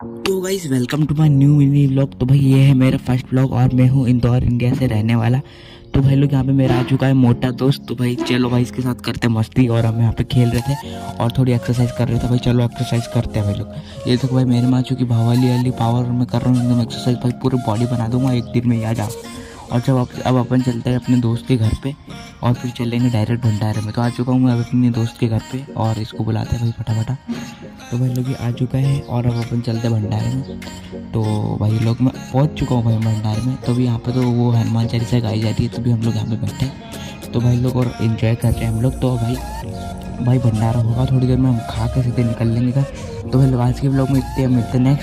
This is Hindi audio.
तो guys welcome to my new mini vlog तो भाई, ये है मेरा फ़र्स्ट ब्लॉग और मैं हूँ इंदौर इंडिया से रहने वाला। तो भाई, लोग, यहाँ पे मेरा आ चुका है मोटा दोस्त। तो भाई, चलो भाई, इसके साथ करते हैं मस्ती और हम यहाँ पे खेल रहे थे और थोड़ी एक्सरसाइज कर रहे थे। भाई, चलो एक्सरसाइज करते हैं भाई, लोग। ये देखो भाई, मेरे में आ चुकी भावाली वाली पावर में कर रहा हूँ, एकदम एक्सरसाइज भाई, पूरी बॉडी बना दूँगा, एक दिन में ही आ और जब अब अब अपन चलते हैं अपने दोस्त के घर पे और फिर चलेंगे डायरेक्ट भंडारे में। तो आ चुका हूँ मैं अपने दोस्त के घर पे और इसको बुलाते हैं भाई फटाफटा। तो भाई लोग आ चुके हैं और अब अपन चलते हैं भंडारे में। तो भाई लोग, मैं पहुँच चुका हूँ भाई भंडारे में। तो भी यहाँ पे तो वो हनुमान चालीसा गाई जाती है तो भी हम लोग यहाँ पे बैठे हैं। तो भाई लोग और इन्जॉय कर रहे हैं हम लोग। तो भाई भाई भंडारा होगा, थोड़ी देर में हम खा कर सीधे निकल लेंगे तो भाई लोग आज के ब्लॉग में इतने मिलते हैं नेक्स्ट